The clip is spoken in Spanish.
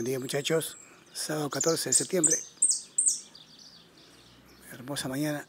Buen día muchachos, sábado 14 de septiembre. Hermosa mañana.